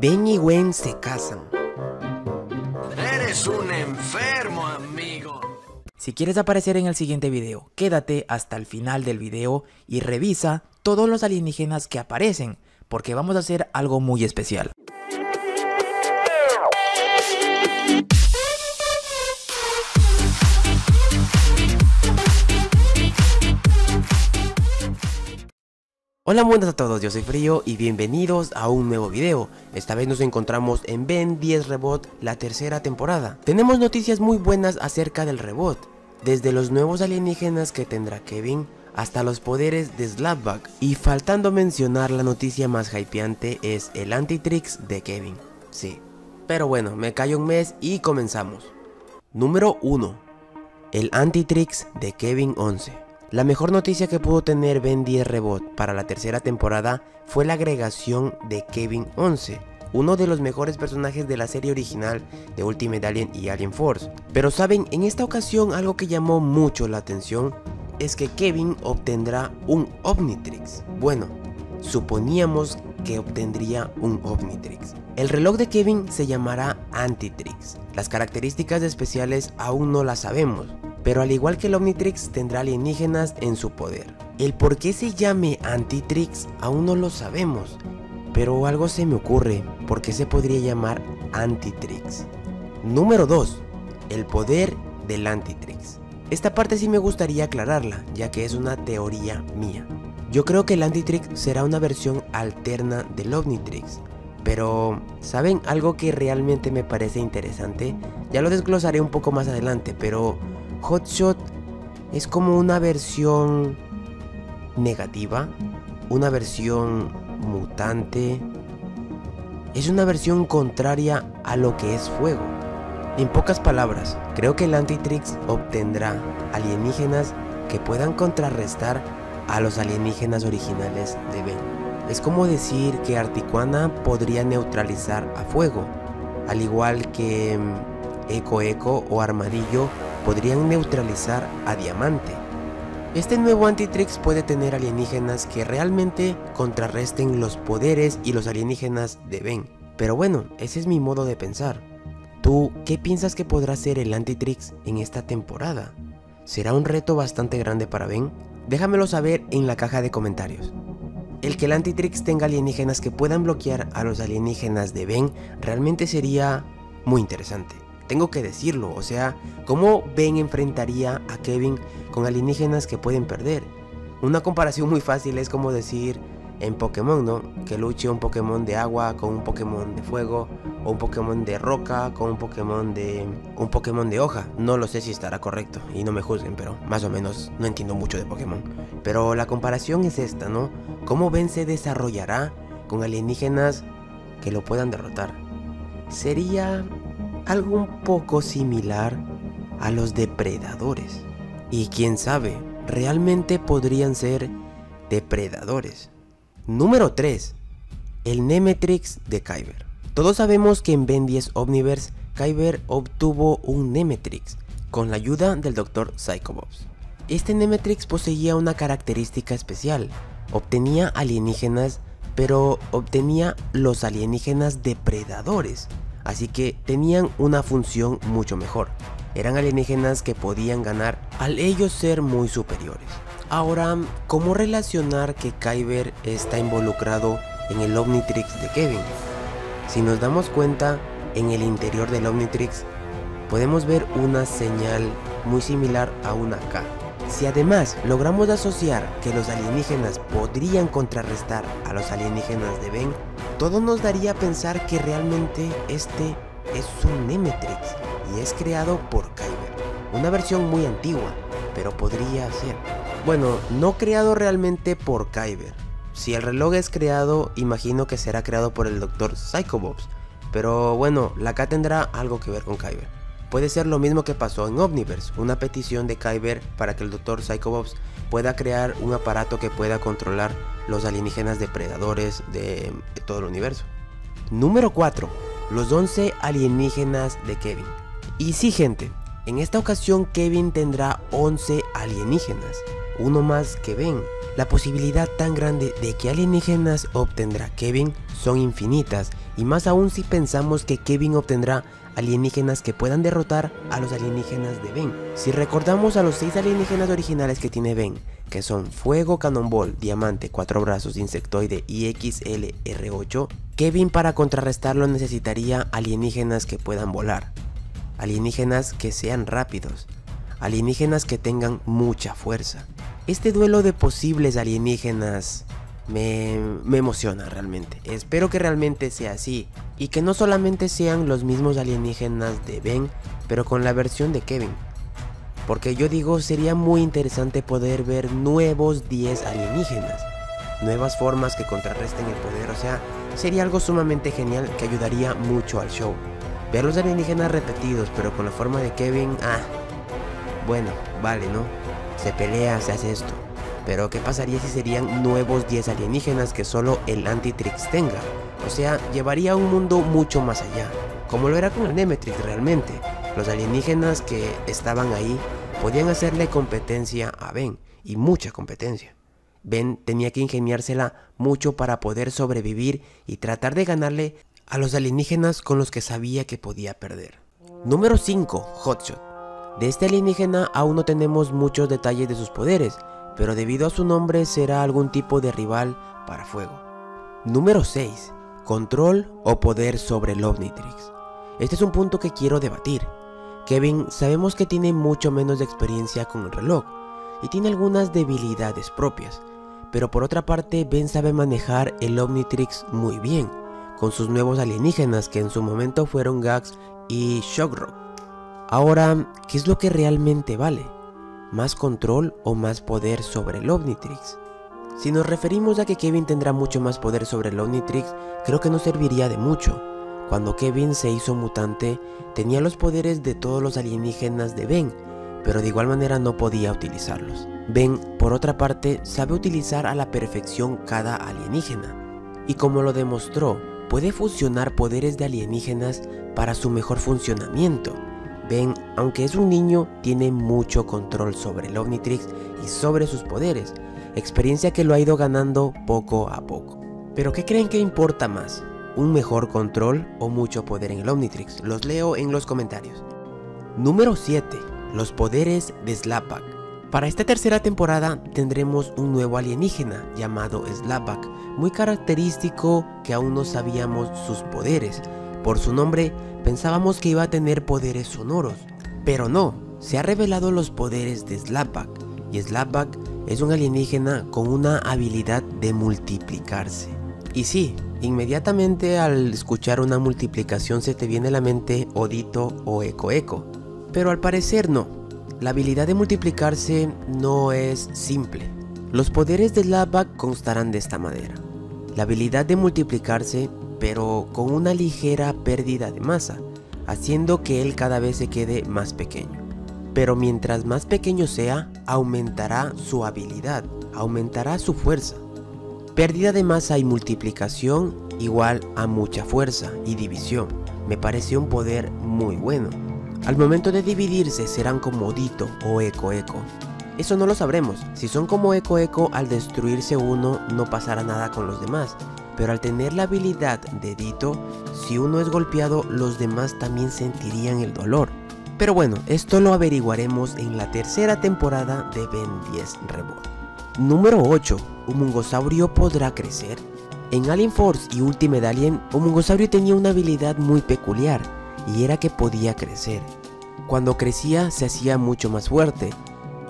Ben y Gwen se casan. Eres un enfermo, amigo. Si quieres aparecer en el siguiente video, quédate hasta el final del video y revisa todos los alienígenas que aparecen, porque vamos a hacer algo muy especial. Hola buenas a todos, yo soy Frío y bienvenidos a un nuevo video. Esta vez nos encontramos en Ben 10 Rebot, la tercera temporada. Tenemos noticias muy buenas acerca del Rebot, desde los nuevos alienígenas que tendrá Kevin hasta los poderes de Slapback. Y faltando mencionar la noticia más hypeante es el Antitrix de Kevin. Sí. Pero bueno, me callo un mes y comenzamos. Número 1. El Antitrix de Kevin 11. La mejor noticia que pudo tener Ben 10 Rebot para la tercera temporada fue la agregación de Kevin 11, uno de los mejores personajes de la serie original de Ultimate Alien y Alien Force. Pero saben, en esta ocasión algo que llamó mucho la atención es que Kevin obtendrá un Omnitrix. Bueno, suponíamos que obtendría un Omnitrix. El reloj de Kevin se llamará Antitrix. Las características especiales aún no las sabemos, pero al igual que el Omnitrix tendrá alienígenas en su poder. El por qué se llame Antitrix aún no lo sabemos, pero algo se me ocurre, ¿por qué se podría llamar Antitrix? Número 2. El poder del Antitrix. Esta parte sí me gustaría aclararla, ya que es una teoría mía. Yo creo que el Antitrix será una versión alterna del Omnitrix, pero, ¿saben algo que realmente me parece interesante? Ya lo desglosaré un poco más adelante, pero Hotshot es como una versión negativa, una versión mutante, es una versión contraria a lo que es fuego. En pocas palabras, creo que el Antitrix obtendrá alienígenas que puedan contrarrestar a los alienígenas originales de Ben. Es como decir que Articuana podría neutralizar a fuego, al igual que mm, Eco Eco o Armadillo podrían neutralizar a Diamante. Este nuevo Antitrix puede tener alienígenas que realmente contrarresten los poderes y los alienígenas de Ben. Pero bueno, ese es mi modo de pensar. ¿Tú qué piensas que podrá ser el Antitrix en esta temporada? ¿Será un reto bastante grande para Ben? Déjamelo saber en la caja de comentarios. El que el Antitrix tenga alienígenas que puedan bloquear a los alienígenas de Ben realmente sería muy interesante. Tengo que decirlo, o sea, ¿cómo Ben enfrentaría a Kevin con alienígenas que pueden perder? Una comparación muy fácil es como decir en Pokémon, ¿no? Que luche un Pokémon de agua con un Pokémon de fuego, o un Pokémon de roca con un Pokémon de un Pokémon de hoja. No lo sé si estará correcto y no me juzguen, pero más o menos no entiendo mucho de Pokémon. Pero la comparación es esta, ¿no? ¿Cómo Ben se desarrollará con alienígenas que lo puedan derrotar? Sería algo un poco similar a los depredadores. Y quién sabe, realmente podrían ser depredadores. Número 3. El Nemetrix de Kyber. Todos sabemos que en Ben 10 Omniverse, Kyber obtuvo un Nemetrix con la ayuda del Dr. Psychobots. Este Nemetrix poseía una característica especial, obtenía alienígenas, pero obtenía los alienígenas depredadores, así que tenían una función mucho mejor. Eran alienígenas que podían ganar al ellos ser muy superiores. Ahora, ¿cómo relacionar que Kyber está involucrado en el Omnitrix de Kevin? Si nos damos cuenta, en el interior del Omnitrix podemos ver una señal muy similar a una K. Si además logramos asociar que los alienígenas podrían contrarrestar a los alienígenas de Ben, todo nos daría a pensar que realmente este es un Nemetrix y es creado por Kyber. Una versión muy antigua, pero podría ser. Bueno, no creado realmente por Kyber. Si el reloj es creado, imagino que será creado por el Dr. Psychobots. Pero bueno, la K tendrá algo que ver con Kyber. Puede ser lo mismo que pasó en Omniverse, una petición de Kyber para que el Dr. Psychobots pueda crear un aparato que pueda controlar los alienígenas depredadores de, de todo el universo. Número 4. Los 11 alienígenas de Kevin. Y sí gente, en esta ocasión Kevin tendrá 11 alienígenas, uno más que Ben. La posibilidad tan grande de que alienígenas obtendrá Kevin son infinitas y más aún si pensamos que Kevin obtendrá alienígenas que puedan derrotar a los alienígenas de Ben. Si recordamos a los 6 alienígenas originales que tiene Ben, que son Fuego, Cannonball, Diamante, Cuatro Brazos, Insectoide y XLR8, Kevin para contrarrestarlo necesitaría alienígenas que puedan volar, alienígenas que sean rápidos, alienígenas que tengan mucha fuerza. Este duelo de posibles alienígenas me, emociona realmente. Espero que realmente sea así y que no solamente sean los mismos alienígenas de Ben, pero con la versión de Kevin. Porque yo digo, sería muy interesante poder ver nuevos 10 alienígenas, nuevas formas que contrarresten el poder, o sea, sería algo sumamente genial que ayudaría mucho al show. Ver los alienígenas repetidos, pero con la forma de Kevin, ah, bueno, vale, ¿no? Se pelea, se hace esto. Pero ¿qué pasaría si serían nuevos 10 alienígenas que solo el Antitrix tenga? O sea, llevaría a un mundo mucho más allá, como lo era con el Nemetrix realmente. Los alienígenas que estaban ahí podían hacerle competencia a Ben, y mucha competencia. Ben tenía que ingeniársela mucho para poder sobrevivir y tratar de ganarle a los alienígenas con los que sabía que podía perder. Número 5. Hotshot. De este alienígena aún no tenemos muchos detalles de sus poderes, pero debido a su nombre será algún tipo de rival para fuego. Número 6. Control o poder sobre el Omnitrix. Este es un punto que quiero debatir. Kevin sabemos que tiene mucho menos experiencia con el reloj y tiene algunas debilidades propias, pero por otra parte Ben sabe manejar el Omnitrix muy bien, con sus nuevos alienígenas que en su momento fueron Gax y Shockrock. Ahora, ¿qué es lo que realmente vale? ¿Más control o más poder sobre el Omnitrix? Si nos referimos a que Kevin tendrá mucho más poder sobre el Omnitrix, creo que no serviría de mucho. Cuando Kevin se hizo mutante, tenía los poderes de todos los alienígenas de Ben, pero de igual manera no podía utilizarlos. Ben, por otra parte, sabe utilizar a la perfección cada alienígena, y como lo demostró, puede fusionar poderes de alienígenas para su mejor funcionamiento. Ben, aunque es un niño, tiene mucho control sobre el Omnitrix y sobre sus poderes, experiencia que lo ha ido ganando poco a poco. Pero ¿qué creen que importa más? ¿Un mejor control o mucho poder en el Omnitrix? Los leo en los comentarios. Número 7. Los poderes de Slapback. Para esta tercera temporada tendremos un nuevo alienígena llamado Slapback, muy característico que aún no sabíamos sus poderes. Por su nombre pensábamos que iba a tener poderes sonoros, pero no, se ha revelado los poderes de Slapback, y Slapback es un alienígena con una habilidad de multiplicarse. Y sí, inmediatamente al escuchar una multiplicación se te viene a la mente Odito o Eco Eco, pero al parecer no, la habilidad de multiplicarse no es simple. Los poderes de Slapback constarán de esta manera. La habilidad de multiplicarse pero con una ligera pérdida de masa, haciendo que él cada vez se quede más pequeño. Pero mientras más pequeño sea, aumentará su habilidad, aumentará su fuerza. Pérdida de masa y multiplicación igual a mucha fuerza y división. Me pareció un poder muy bueno. Al momento de dividirse serán como Dito o Eco Eco. Eso no lo sabremos. Si son como Eco Eco, al destruirse uno no pasará nada con los demás pero al tener la habilidad de Dito, si uno es golpeado, los demás también sentirían el dolor. Pero bueno, esto lo averiguaremos en la tercera temporada de Ben 10 Reboot. Número 8. ¿Humungosaurio podrá crecer? En Alien Force y Ultimate Alien, Humungosaurio tenía una habilidad muy peculiar, y era que podía crecer. Cuando crecía se hacía mucho más fuerte,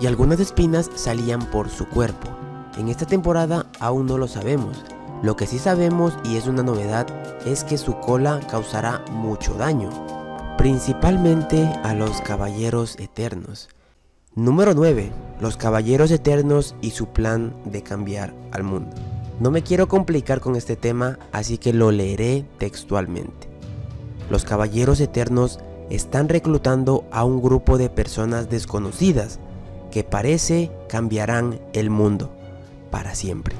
y algunas espinas salían por su cuerpo. En esta temporada aún no lo sabemos, lo que sí sabemos y es una novedad es que su cola causará mucho daño, principalmente a los caballeros eternos. Número 9. Los caballeros eternos y su plan de cambiar al mundo. No me quiero complicar con este tema, así que lo leeré textualmente. Los caballeros eternos están reclutando a un grupo de personas desconocidas que parece cambiarán el mundo para siempre.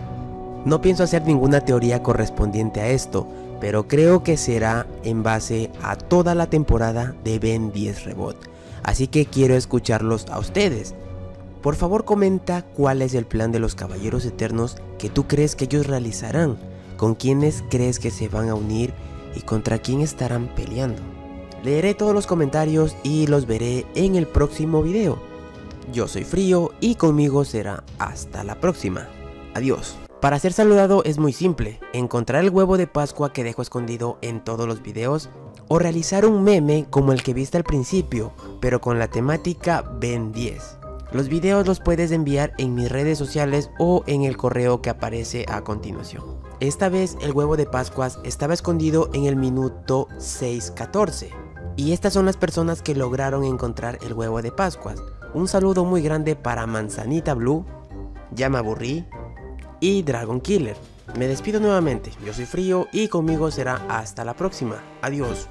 No pienso hacer ninguna teoría correspondiente a esto, pero creo que será en base a toda la temporada de Ben 10 Rebot. Así que quiero escucharlos a ustedes. Por favor comenta cuál es el plan de los Caballeros Eternos que tú crees que ellos realizarán, con quiénes crees que se van a unir y contra quién estarán peleando. Leeré todos los comentarios y los veré en el próximo video. Yo soy Frío y conmigo será hasta la próxima. Adiós. Para ser saludado es muy simple, encontrar el huevo de Pascua que dejo escondido en todos los videos o realizar un meme como el que viste al principio, pero con la temática Ben 10. Los videos los puedes enviar en mis redes sociales o en el correo que aparece a continuación. Esta vez el huevo de Pascuas estaba escondido en el minuto 6.14. Y estas son las personas que lograron encontrar el huevo de Pascuas. Un saludo muy grande para Manzanita Blue, Llama y Dragon Killer. Me despido nuevamente, yo soy Frío y conmigo será hasta la próxima. Adiós.